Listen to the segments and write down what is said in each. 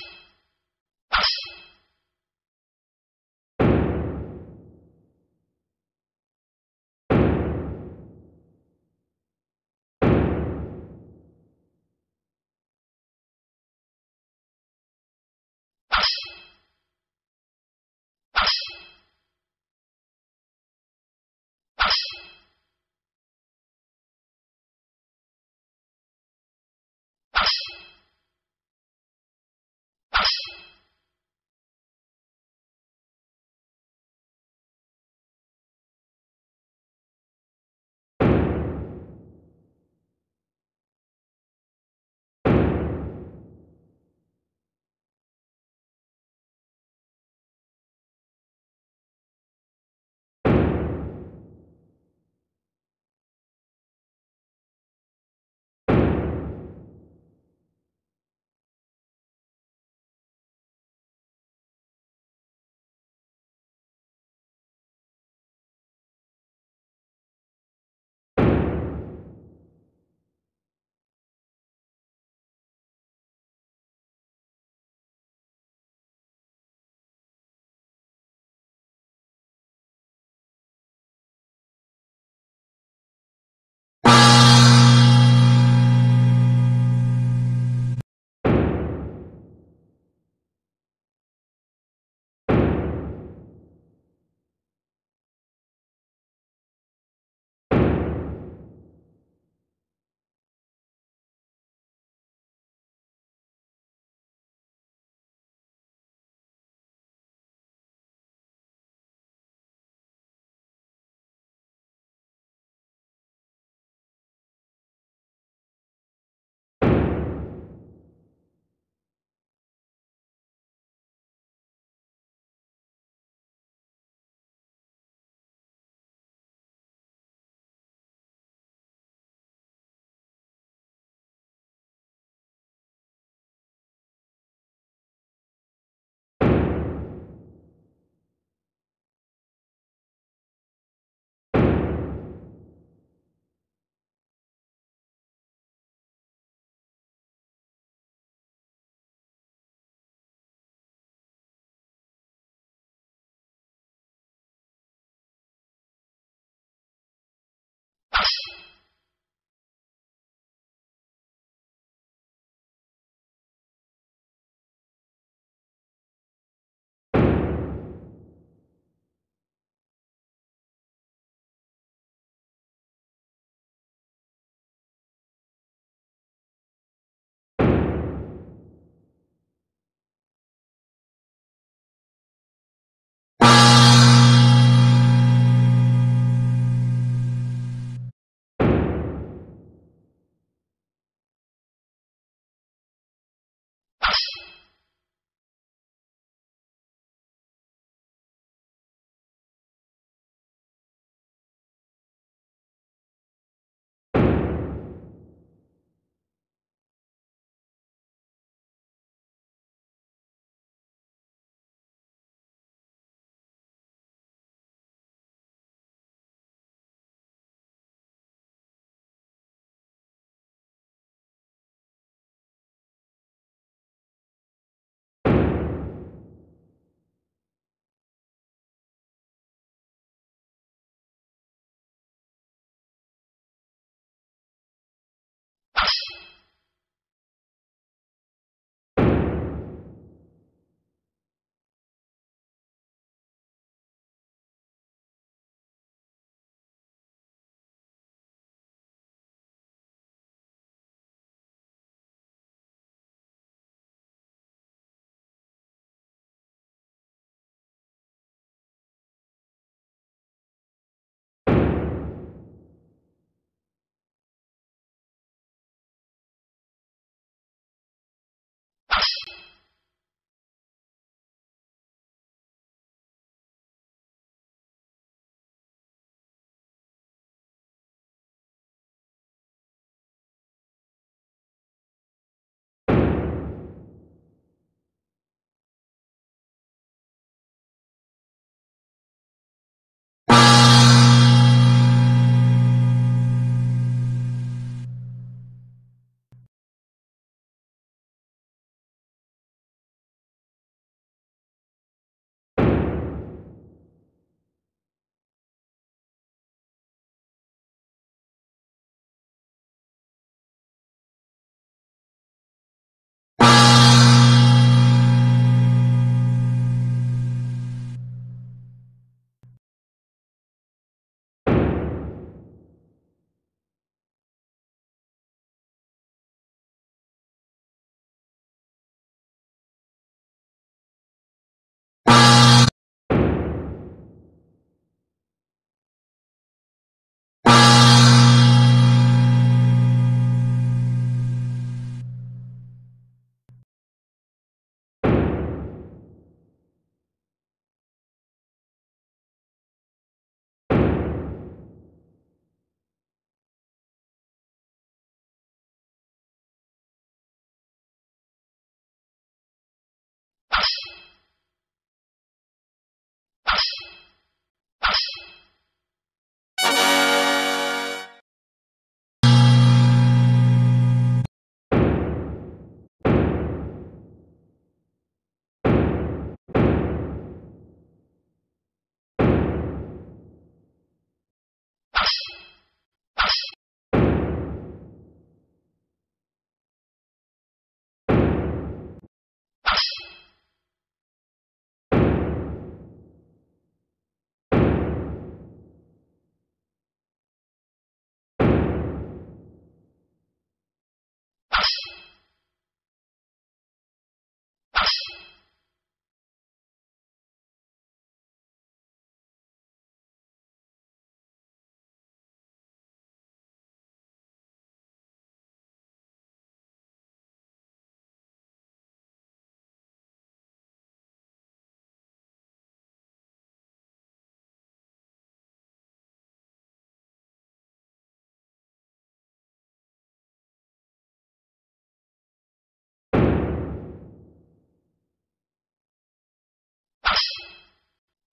よし。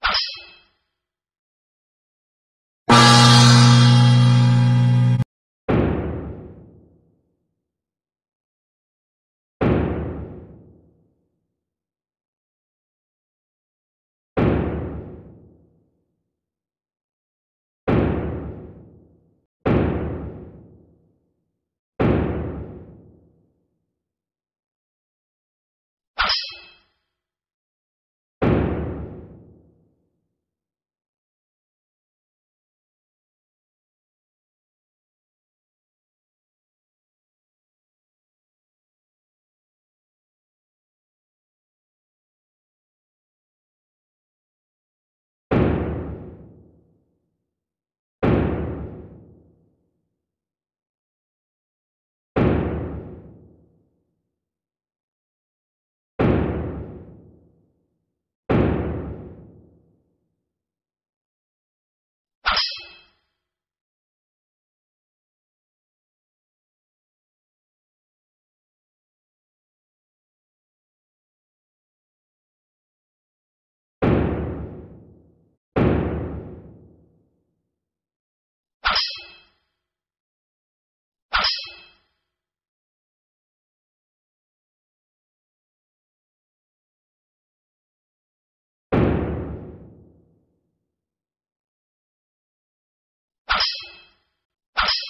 パス。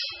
you